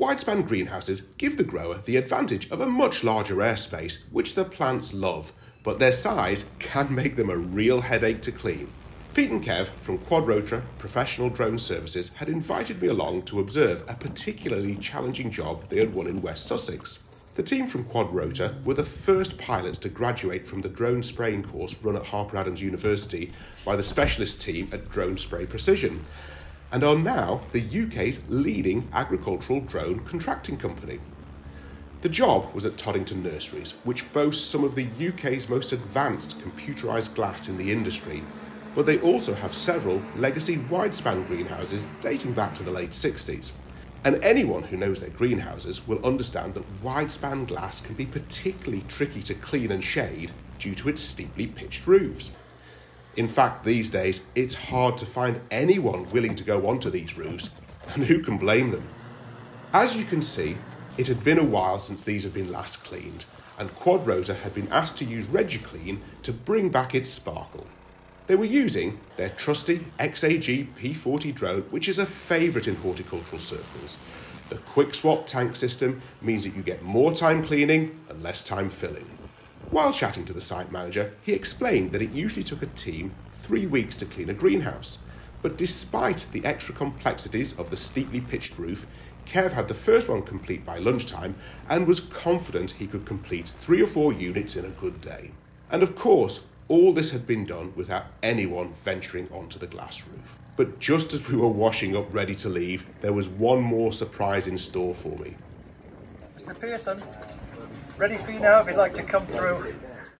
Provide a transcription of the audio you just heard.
Widespan greenhouses give the grower the advantage of a much larger airspace, which the plants love, but their size can make them a real headache to clean. Pete and Kev from Quadrotor Professional Drone Services had invited me along to observe a particularly challenging job they had won in West Sussex. The team from Quadrotor were the first pilots to graduate from the drone spraying course run at Harper Adams University by the specialist team at Drone Spray Precision, and are now the UK's leading agricultural drone contracting company. The job was at Toddington Nurseries, which boasts some of the UK's most advanced computerised glass in the industry but they also have several legacy widespan greenhouses dating back to the late 60s. And anyone who knows their greenhouses will understand that widespan glass can be particularly tricky to clean and shade due to its steeply pitched roofs. In fact, these days, it's hard to find anyone willing to go onto these roofs, and who can blame them? As you can see, it had been a while since these had been last cleaned, and Quadrotor had been asked to use ReduClean to bring back its sparkle. They were using their trusty XAG P40 drone, which is a favourite in horticultural circles. The quick swap tank system means that you get more time cleaning and less time filling. While chatting to the site manager, he explained that it usually took a team three weeks to clean a greenhouse. But despite the extra complexities of the steeply pitched roof, Kev had the first one complete by lunchtime and was confident he could complete three or four units in a good day. And of course, all this had been done without anyone venturing onto the glass roof. But just as we were washing up ready to leave, there was one more surprise in store for me. Mr. Pearson, ready for you now if you'd like to come through